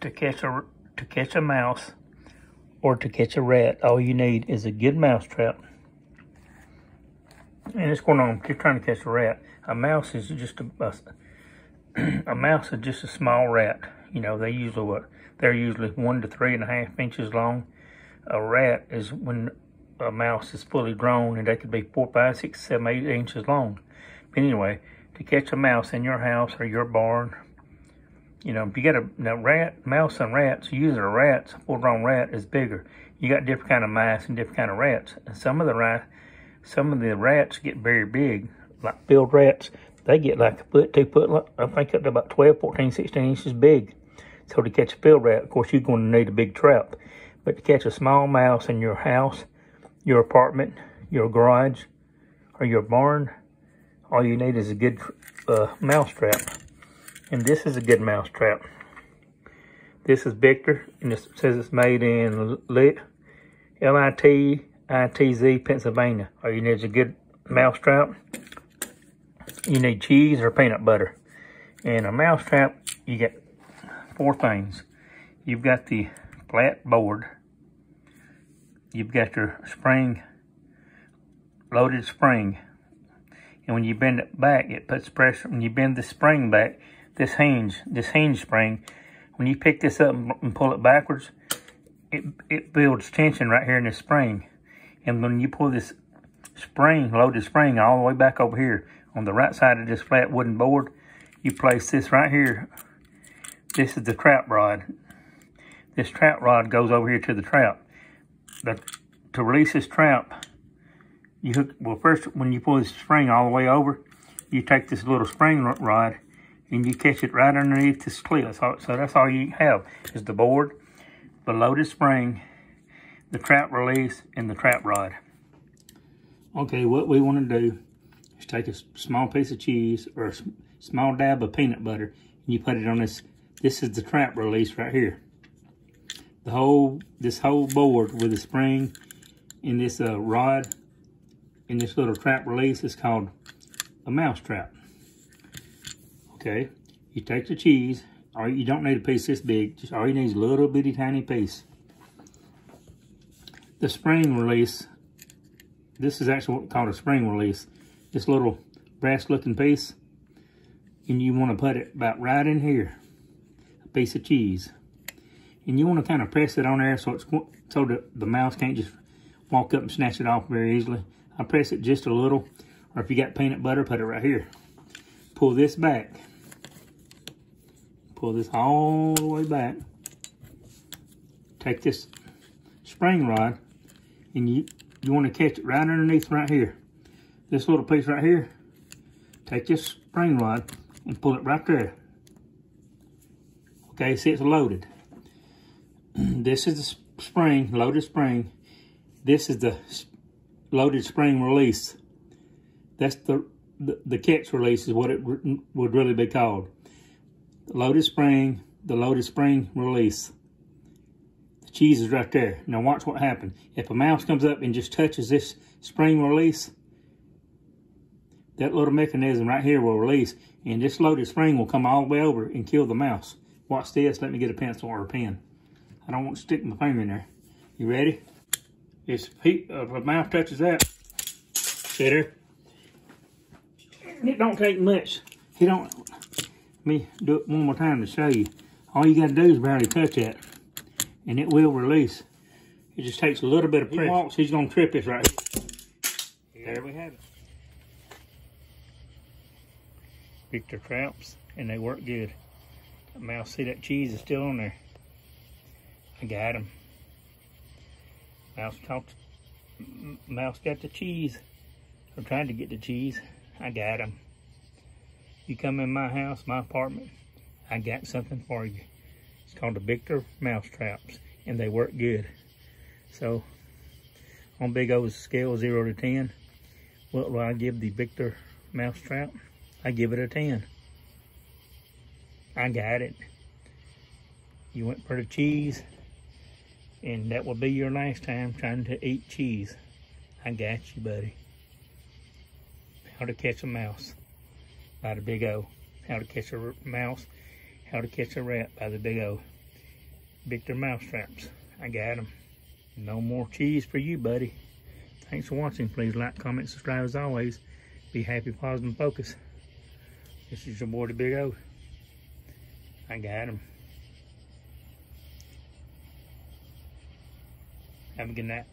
to catch a to catch a mouse or to catch a rat, all you need is a good mouse trap. And it's going on, You're trying to catch a rat. A mouse is just a, a, a mouse is just a small rat. You know, they usually what? They're usually one to three and a half inches long. A rat is when a mouse is fully grown and they could be four, five, six, seven, eight inches long. But anyway, to catch a mouse in your house or your barn you know, if you got a, a rat, mouse and rats, usually a rat, a full-grown rat is bigger. You got different kind of mice and different kind of rats. And some of the rat, some of the rats get very big, like field rats. They get like a foot, two foot, I think up to about 12, 14, 16 inches big. So to catch a field rat, of course, you're going to need a big trap. But to catch a small mouse in your house, your apartment, your garage, or your barn, all you need is a good uh, mouse trap. And this is a good mouse trap. This is Victor, and it says it's made in lit L-I-T-I-T-Z, Pennsylvania. All you need is a good mouse trap. You need cheese or peanut butter. And a mouse trap, you get four things. You've got the flat board. You've got your spring, loaded spring. And when you bend it back, it puts pressure. When you bend the spring back, this hinge, this hinge spring, when you pick this up and pull it backwards, it, it builds tension right here in this spring. And when you pull this spring, loaded spring, all the way back over here on the right side of this flat wooden board, you place this right here. This is the trap rod. This trap rod goes over here to the trap. But to release this trap, you hook, well first when you pull this spring all the way over, you take this little spring rod and you catch it right underneath the split. So, so that's all you have is the board, the loaded spring, the trap release, and the trap rod. Okay, what we want to do is take a small piece of cheese or a small dab of peanut butter and you put it on this. This is the trap release right here. The whole, this whole board with the spring and this uh, rod and this little trap release is called a mouse trap. Okay, you take the cheese, or you don't need a piece this big, just all you need is a little bitty tiny piece. The spring release, this is actually called a spring release. This little brass looking piece, and you want to put it about right in here, a piece of cheese. And you want to kind of press it on there so it's so that the mouse can't just walk up and snatch it off very easily. I press it just a little, or if you got peanut butter, put it right here. Pull this back Pull this all the way back. Take this spring rod and you, you want to catch it right underneath right here. This little piece right here. Take this spring rod and pull it right there. Okay, see it's loaded. this is the spring, loaded spring. This is the loaded spring release. That's the, the, the catch release is what it would really be called loaded spring, the loaded spring release. The cheese is right there. Now watch what happens. If a mouse comes up and just touches this spring release, that little mechanism right here will release and this loaded spring will come all the way over and kill the mouse. Watch this. Let me get a pencil or a pen. I don't want to stick my finger in there. You ready? If, uh, if a mouse touches that, sit there. It don't take much. He don't, me do it one more time to show you. All you got to do is barely touch that, and it will release. It just takes a little bit of pressure. He walks, he's going to trip this right here. There we have it. Victor traps, and they work good. Mouse, see that cheese is still on there. I got him. Mouse talked. Mouse got the cheese. I'm trying to get the cheese. I got him you come in my house, my apartment, I got something for you. It's called the Victor Mouse Traps, and they work good. So, on Big O's scale, 0 to 10, what will I give the Victor Mouse Trap? I give it a 10. I got it. You went for the cheese, and that will be your last time trying to eat cheese. I got you, buddy. How to catch a mouse by the Big O. How to Catch a Mouse, How to Catch a Rat by the Big O. Victor Mousetraps. I got them. No more cheese for you, buddy. Thanks for watching. Please like, comment, subscribe as always. Be happy, positive, and focus. This is your boy, the Big O. I got him. Have a good night.